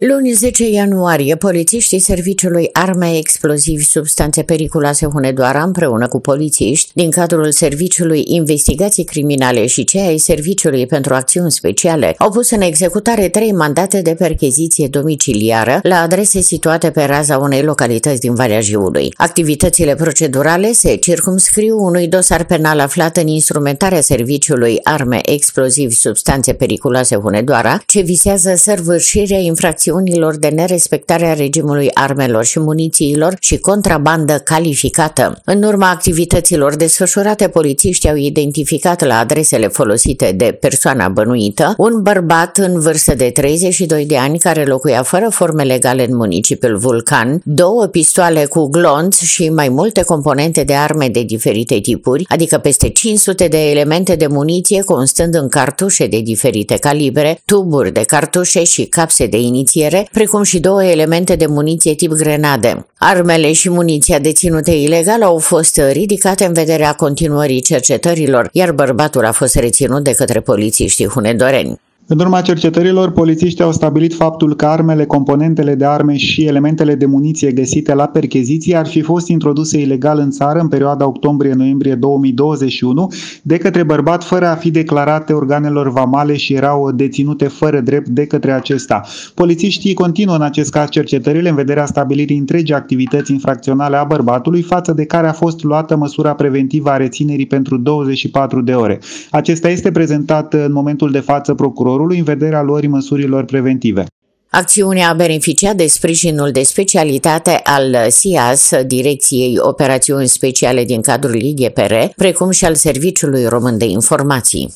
Luni 10 ianuarie, polițiștii Serviciului Arme Explozivi Substanțe Periculoase Hunedoara împreună cu polițiști din cadrul Serviciului Investigații Criminale și cei ai Serviciului pentru Acțiuni Speciale au pus în executare trei mandate de percheziție domiciliară la adrese situate pe raza unei localități din Valea Jiului. Activitățile procedurale se circumscriu unui dosar penal aflat în instrumentarea Serviciului Arme Explozivi Substanțe Periculoase Hunedoara, ce visează săvârșirea infracțiunii acțiunilor de nerespectare a regimului armelor și munițiilor și contrabandă calificată. În urma activităților desfășurate, polițiștii au identificat la adresele folosite de persoana bănuită un bărbat în vârstă de 32 de ani care locuia fără forme legale în municipiul Vulcan, două pistoale cu glonț și mai multe componente de arme de diferite tipuri, adică peste 500 de elemente de muniție constând în cartușe de diferite calibre, tuburi de cartușe și capse de inițiative munițiere, precum și două elemente de muniție tip grenade. Armele și muniția deținute ilegal au fost ridicate în vederea continuării cercetărilor, iar bărbatul a fost reținut de către polițiștii hunedoreni. În urma cercetărilor, polițiștii au stabilit faptul că armele, componentele de arme și elementele de muniție găsite la percheziții ar fi fost introduse ilegal în țară în perioada octombrie-noiembrie 2021 de către bărbat fără a fi declarate organelor vamale și erau deținute fără drept de către acesta. Polițiștii continuă în acest caz cercetările în vederea stabilirii întregii activități infracționale a bărbatului, față de care a fost luată măsura preventivă a reținerii pentru 24 de ore. Acesta este prezentat în momentul de față procurorului procurorului în vederea luării măsurilor preventive. Acțiunea a beneficiat de sprijinul de specialitate al SIAS, Direcției Operațiuni Speciale din cadrul IGPR, precum și al Serviciului Român de Informații.